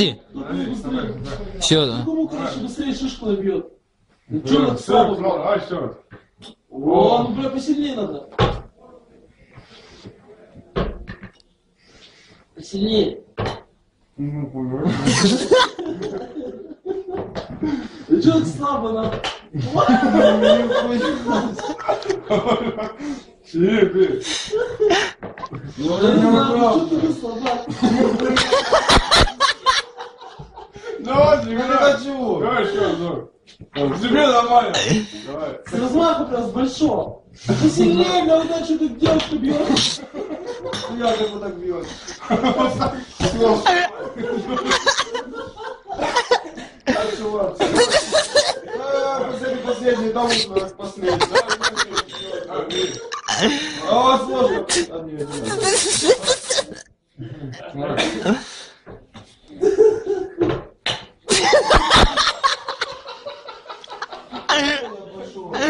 Быстрее. Еще да. Кому короче быстрее шишку набьет? Ну всё, слабо? О, ну бля, посильнее надо. Посильнее. Ну, понял. Да что так слабо надо? Сиди ты. Я не знаю, что ты слабак. Давай, тебе Я не хочу. Давай еще разок. Тебе нормально. Давай. С размаху прям с большого. Посильнее, бля, вот так, что ты девушку бьешь. Я как вот так бьет. Так, чувак. А, Последний, последний, там вот последний. А, сложно. А, нет, нет. pessoa.